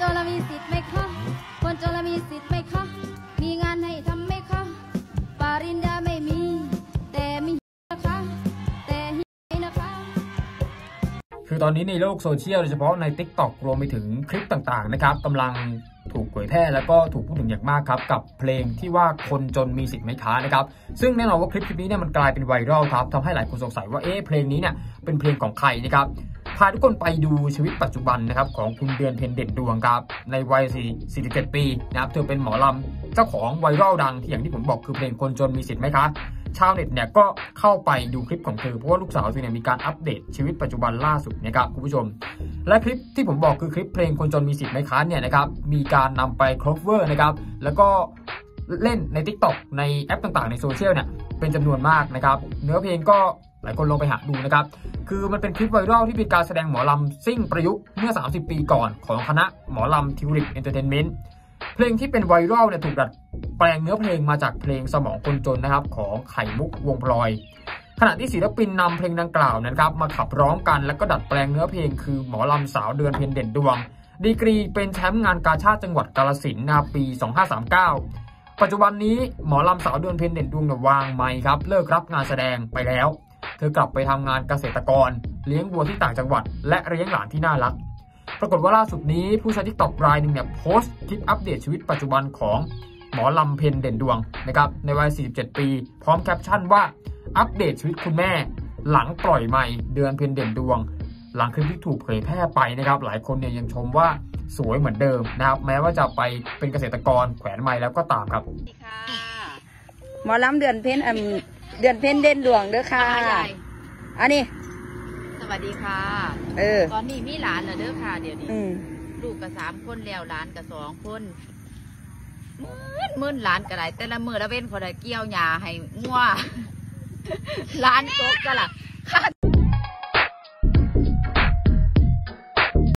จนเรมีสิทธิ์ไหมคะ คนจนเรมีสิทธิ์ไหมคะ มีงานให้ทำไหมคะปริญญาไม่มี แต่มีนะคะ แต่นะคะ คือตอนนี้ในโลกโซเชียลโดยเฉพาะใน t ิ k t o k รวมไปถึงคลิปต่างๆนะครับกำลังถูกเผยแพร่แล้วก็ถูกพูดถึงอย่างมากครับ กับเพลงที่ว่าคนจนมีสิทธิ์ไหมคะนะครับ ซึ่งแน่นอนว่าคลิปคลิปนี้เนี่ยมันกลายเป็นไวรัลครับทำให้หลายคนสงสัยว่าเอ๊ะเพลงนี้เนี่ยเป็นเพลงของใครนะครับ พาทุกคนไปดูชีวิตปัจจุบันนะครับของคุณเดือนเพ็ญเด่นดวงครับ ในวัย 47 ปีนะครับเธอเป็นหมอลำเจ้าของไวรัลดังที่อย่างที่ผมบอกคือเพลงคนจนมีสิทธิ์ไหมคะชาวเน็ตเนี่ยก็เข้าไปดูคลิปของเธอเพราะว่าลูกสาวเธอเนี่ยมีการอัปเดตชีวิตปัจจุบันล่าสุดนะครับคุณผู้ชม และคลิปที่ผมบอกคือคลิปเพลงคนจนมีสิทธิ์ไหมคะเนี่ยนะครับมีการนำไป cover นะครับแล้วก็ เล่นใน TikTok ในแอปต่างๆในโซเชียลเนี่ยเป็นจำนวนมากนะครับเนื้อเพลงก็หลายคนลองไปหาดูนะครับ คือมันเป็นคลิปไวรัลที่เป็นการแสดงหมอลำซิ่งประยุกต์เมื่อ 30 ปีก่อนของคณะหมอลำทิวริปเอนเตอร์เทนเมนต์เพลงที่เป็นไวรัลเนี่ยถูกดัดแปลงเนื้อเพลงมาจากเพลงสมองคนจนนะครับของไข่มุกวงพลอย ขณะที่ศิลปินนำเพลงดังกล่าวนะครับ มาขับร้องกันแล้วก็ดัดแปลงเนื้อเพลงคือหมอลำสาวเดือนเพ็ญเด่นดวง ดีกรีเป็นแชมป์งานกาชาดจังหวัดกาฬสินธุ์นะครับปี 2539 ปัจจุบันนี้หมอลำสาวเดือนเพ็ญเด่นดวงเนี่ยวางไมค์ครับเลิกรับงานแสดงไปแล้ว เธอกลับไปทำงานเกษตรกร เลี้ยงวัวที่ต่างจังหวัด และเลี้ยงหลานที่น่ารัก ปรากฏว่าล่าสุดนี้ผู้ใช้ TikTok รายหนึ่งเนี่ยโพสต์คลิปอัปเดตชีวิตปัจจุบันของหมอลำเพ็ญเด่นดวงนะครับในวัย 47 ปี พร้อมแคปชั่นว่าอัปเดตชีวิตคุณแม่ หลังปล่อยไมค์เดือนเพ็ญเด่นดวง หลังคลิปที่ถูกเผยแพร่ไปนะครับหลายคนเนี่ยยังชมว่า สวยเหมือนเดิมนะครับ แม้ว่าจะไปเป็นเกษตรกรแขวนไม้แล้วก็ตามครับสวัสดีค่ะหมอลำเดือนเพ็ญอันเดือนเพ็ญเด่นดวงเด้อค่ะยายอันนี้ สวัสดีค่ะ เออ ตอนนี้มีหลานแล้วเด้อค่ะ เดี๋ยวนี้อืมลูกกับสามคนแล้วหลานกับสองคนมื่นมื่นหลานกับไรแต่ละมือละเว้นคนละเกี่ยวหญ้าให้งัวหลานตกก็ล่ะค่า